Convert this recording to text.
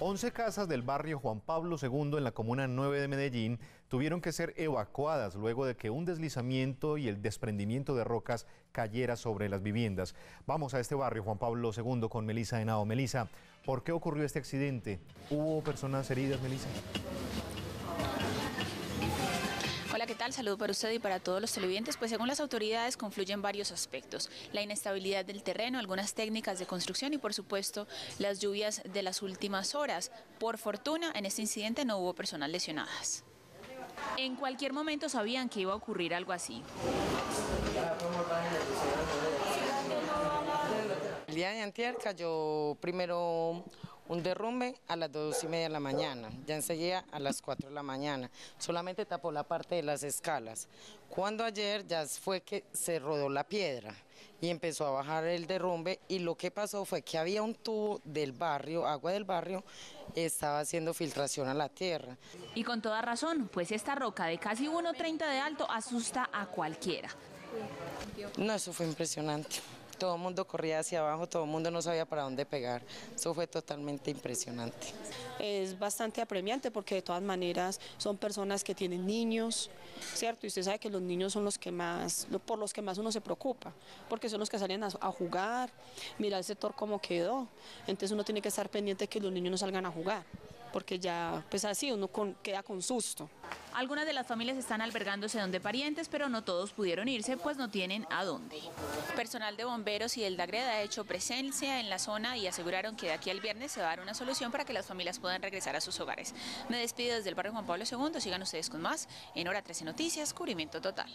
11 casas del barrio Juan Pablo II en la comuna 9 de Medellín tuvieron que ser evacuadas luego de que un deslizamiento y el desprendimiento de rocas cayera sobre las viviendas. Vamos a este barrio Juan Pablo II con Melisa Henao. Melisa, ¿por qué ocurrió este accidente? ¿Hubo personas heridas, Melisa? Hola, ¿qué tal? Saludo para usted y para todos los televidentes. Pues según las autoridades confluyen varios aspectos. La inestabilidad del terreno, algunas técnicas de construcción y por supuesto las lluvias de las últimas horas. Por fortuna, en este incidente no hubo personas lesionadas. En cualquier momento sabían que iba a ocurrir algo así. El día de antier cayó primero un derrumbe a las dos y media de la mañana, ya enseguida a las 4 de la mañana, solamente tapó la parte de las escalas. Cuando ayer ya fue que se rodó la piedra y empezó a bajar el derrumbe y lo que pasó fue que había un tubo del barrio, agua del barrio, estaba haciendo filtración a la tierra. Y con toda razón, pues esta roca de casi 1,30 de alto asusta a cualquiera. No, eso fue impresionante todo el mundo corría hacia abajo, todo el mundo no sabía para dónde pegar. Eso fue totalmente impresionante. Es bastante apremiante porque de todas maneras son personas que tienen niños, ¿cierto? Y usted sabe que los niños son los que más, por los que más uno se preocupa, porque son los que salen a, jugar, mira el sector cómo quedó, entonces uno tiene que estar pendiente de que los niños no salgan a jugar, porque ya, pues así uno queda con susto. Algunas de las familias están albergándose donde parientes, pero no todos pudieron irse, pues no tienen a dónde. Personal de bomberos y el DAGRED ha hecho presencia en la zona y aseguraron que de aquí al viernes se va a dar una solución para que las familias puedan regresar a sus hogares. Me despido desde el barrio Juan Pablo II, sigan ustedes con más en Hora 13 Noticias, cubrimiento total.